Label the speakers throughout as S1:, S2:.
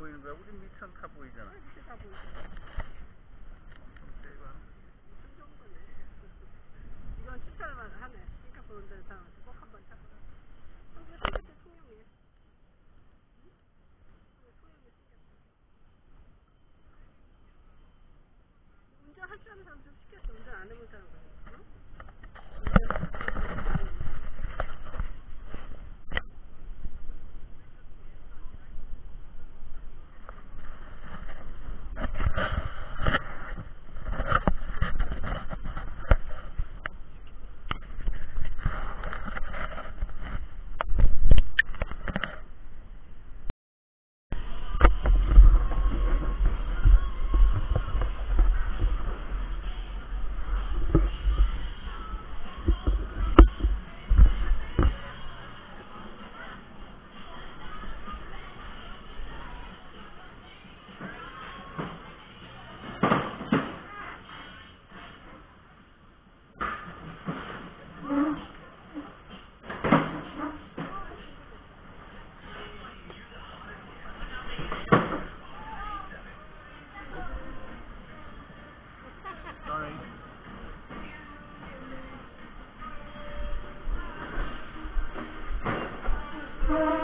S1: 보이는 거야? 우리 밑은 다 보이잖아.
S2: 다 정도네. 이건 추천만 하네. 싱가포르 온 데는 사람한테 꼭 한번 타보라. 한국에 생겼대, 생겼대. 운전할 줄 아는 사람 좀 시켰어. 운전 안 해본 사람. 응?
S1: Thank you.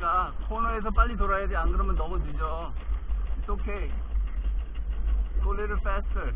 S1: 어, 빨리 가. 코너에서 빨리 돌아야 돼. 안 그러면 너무 늦어. It's okay. Go a little faster.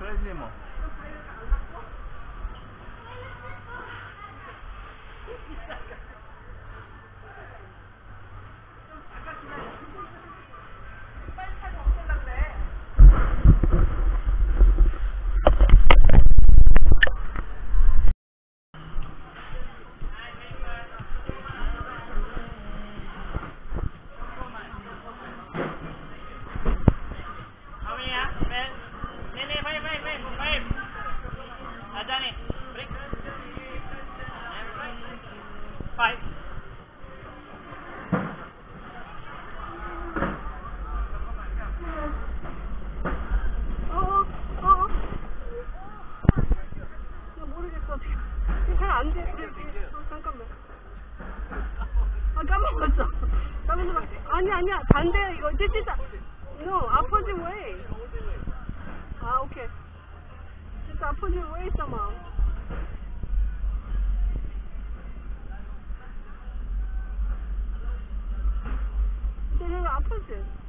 S1: 13 lemon. 까먹었어.
S2: 까면서 막,
S1: 아니, 아니야, 반대야, 이거. 찌찌다. No, 아프지 왜?
S2: 아, 오케이. 진짜 아프지 왜 있어, 막. 쟤네가 아프지?